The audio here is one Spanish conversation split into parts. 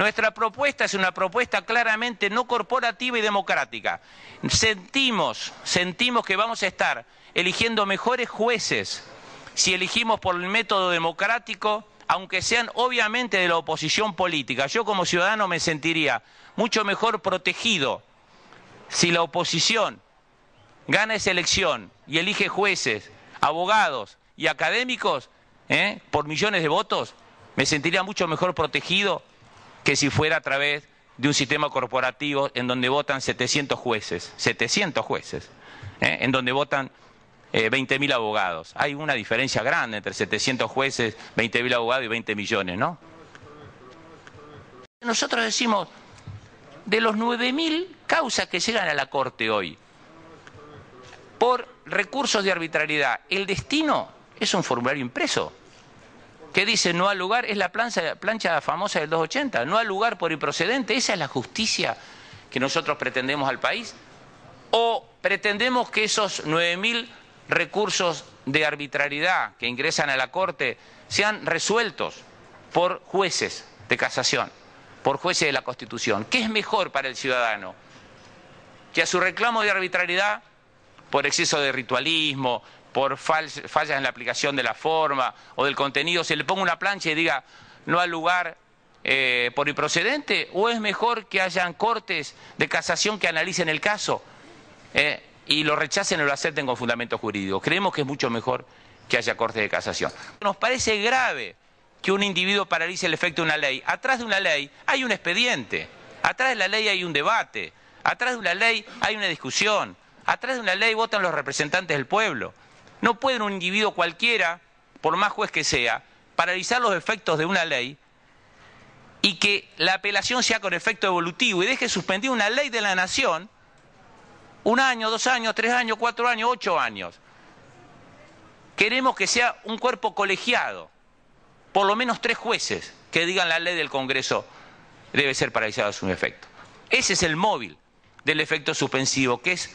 Nuestra propuesta es una propuesta claramente no corporativa y democrática. Sentimos, sentimos que vamos a estar eligiendo mejores jueces si elegimos por el método democrático, aunque sean obviamente de la oposición política. Yo como ciudadano me sentiría mucho mejor protegido si la oposición gana esa elección y elige jueces, abogados y académicos ¿eh? por millones de votos, me sentiría mucho mejor protegido que si fuera a través de un sistema corporativo en donde votan 700 jueces, 700 jueces, ¿eh? en donde votan eh, 20.000 abogados. Hay una diferencia grande entre 700 jueces, 20.000 abogados y 20 millones, ¿no? Nosotros decimos, de los 9.000 causas que llegan a la Corte hoy, por recursos de arbitrariedad, el destino es un formulario impreso que dice no al lugar, es la plancha, plancha famosa del 280, no al lugar por improcedente, esa es la justicia que nosotros pretendemos al país. ¿O pretendemos que esos 9.000 recursos de arbitrariedad que ingresan a la Corte sean resueltos por jueces de casación, por jueces de la Constitución? ¿Qué es mejor para el ciudadano? Que a su reclamo de arbitrariedad, por exceso de ritualismo, por fallas en la aplicación de la forma o del contenido, se le ponga una plancha y diga no al lugar eh, por improcedente, o es mejor que hayan cortes de casación que analicen el caso eh, y lo rechacen o lo acepten con fundamento jurídico. Creemos que es mucho mejor que haya cortes de casación. Nos parece grave que un individuo paralice el efecto de una ley. Atrás de una ley hay un expediente, atrás de la ley hay un debate, atrás de una ley hay una discusión, atrás de una ley votan los representantes del pueblo. No puede un individuo cualquiera, por más juez que sea, paralizar los efectos de una ley y que la apelación sea con efecto evolutivo y deje suspendida una ley de la nación un año, dos años, tres años, cuatro años, ocho años. Queremos que sea un cuerpo colegiado, por lo menos tres jueces que digan la ley del Congreso debe ser paralizada a su efecto. Ese es el móvil del efecto suspensivo, que es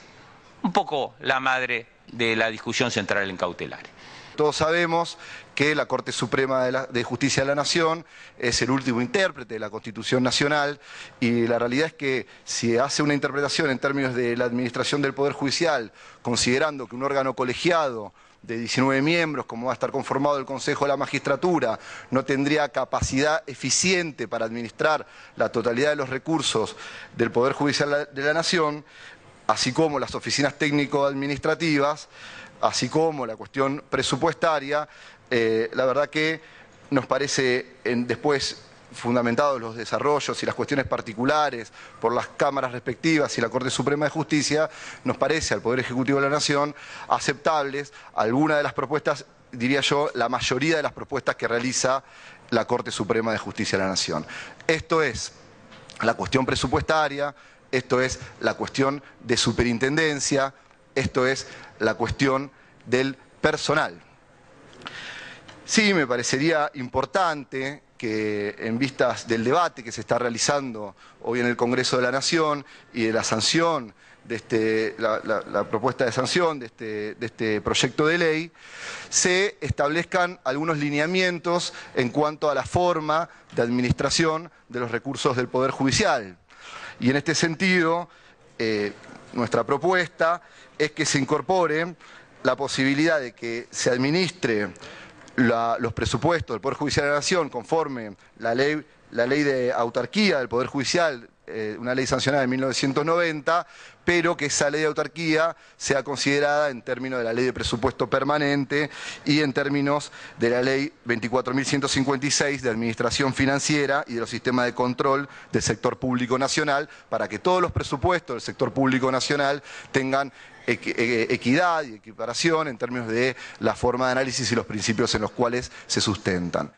un poco la madre de la discusión central en cautelares. Todos sabemos que la Corte Suprema de, Justicia de la Nación es el último intérprete de la Constitución Nacional y la realidad es que si hace una interpretación en términos de la administración del Poder Judicial, considerando que un órgano colegiado de 19 miembros, como va a estar conformado el Consejo de la Magistratura, no tendría capacidad eficiente para administrar la totalidad de los recursos del Poder Judicial de la Nación, así como las oficinas técnico-administrativas, así como la cuestión presupuestaria, eh, la verdad que nos parece después fundamentados los desarrollos y las cuestiones particulares por las cámaras respectivas y la Corte Suprema de Justicia, nos parece al Poder Ejecutivo de la Nación aceptables algunas de las propuestas, diría yo, la mayoría de las propuestas que realiza la Corte Suprema de Justicia de la Nación. Esto es la cuestión presupuestaria, esto es la cuestión de superintendencia, esto es la cuestión del personal. Sí, me parecería importante que en vistas del debate que se está realizando hoy en el Congreso de la Nación y de la sanción de este, la, propuesta de sanción de este, de este proyecto de ley, se establezcan algunos lineamientos en cuanto a la forma de administración de los recursos del Poder Judicial. Y en este sentido, eh, nuestra propuesta es que se incorpore la posibilidad de que se administre los presupuestos del Poder Judicial de la Nación conforme la ley, la ley de autarquía del Poder Judicial eh, una ley sancionada en 1990, pero que esa ley de autarquía sea considerada en términos de la ley de presupuesto permanente y en términos de la ley 24.156 de administración financiera y de los sistemas de control del sector público nacional, para que todos los presupuestos del sector público nacional tengan eh, equidad y equiparación en términos de la forma de análisis y los principios en los cuales se sustentan.